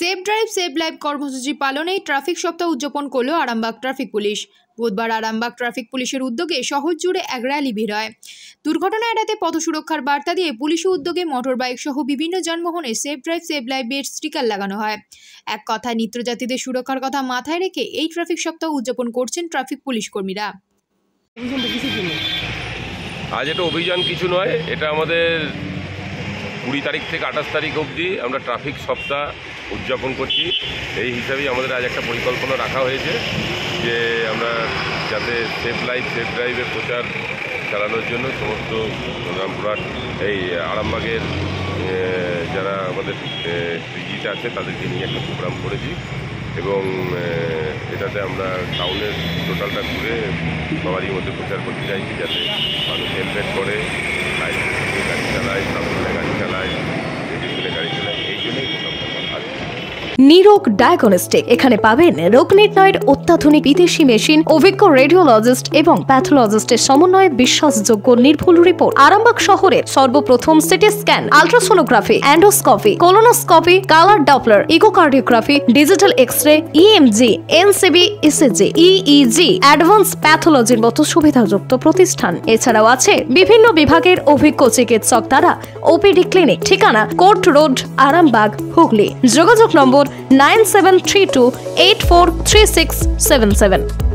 Safe drive save live কর্মসূচি পালনে traffic সপ্তাহ উদযাপন করল আরামবাগ ট্রাফিক পুলিশ। বুধবার আরামবাগ ট্রাফিক পুলিশের উদ্যোগে শহর জুড়ে এক র্যালি ভিড় হয় দুর্ঘটনা এড়াতে পথ সুরক্ষার বার্তা দিয়ে পুলিশের উদ্যোগে মোটর বাইক সহ বিভিন্ন যানবাহনে সেফ ড্রাইভ সেভ লাইফের স্টিকার লাগানো হয়। এক কথায় নিত্যযাত্রীদের সুরক্ষার কথা মাথায় রেখে এই ট্রাফিক সপ্তাহ উদযাপন করছেন ট্রাফিক পুলিশ কর্মীরা। আজ এটা অভিযান কিছু নয়, এটা আমাদের কুড়ি তারিখ থেকে আঠাশ তারিখ অবধি আমরা ট্রাফিক সপ্তাহ উদযাপন করছি। এই হিসাবেই আমাদের আজ একটা পরিকল্পনা রাখা হয়েছে যে আমরা যাতে সেফ লাইফ সেফ ড্রাইভের প্রচার চালানোর জন্য সমস্ত রামপুরহাট এই আরামবাগের যারা আমাদের টিজিতে আছে তাদেরকে নিয়ে একটা প্রোগ্রাম করেছি এবং এটাতে আমরা টাউনের টোটালটা ঘুরে সবারই মধ্যে প্রচার করতে চাইছি যাতে মানুষ হেলমেট করে। নিরোগ ডায়াগনস্টিক। এখানে পাবেন রোগ নির্ণয়ের অত্যাধুনিক বিদেশি মেশিন, অভিজ্ঞ রেডিওলজিস্ট এবং প্যাথোলজিস্টের সমন্বয়ে বিশ্বাসযোগ্য নির্ভুল রিপোর্ট। আরামবাগ শহরের সর্বপ্রথম CT scan, ultrasonography, endoscopy, colonoscopy, colour Doppler, echocardiography, digital X ray EMG NCV ECG EEG advance প্যাথোলজির মতো সুবিধাযুক্ত প্রতিষ্ঠান। এছাড়াও আছে বিভিন্ন বিভাগের অভিজ্ঞ চিকিৎসক দ্বারা ওপিডি ক্লিনিক ঠিকানা কোর্ট রোড, আরামবাগ, হুগলি। যোগাযোগ নম্বর 973284367.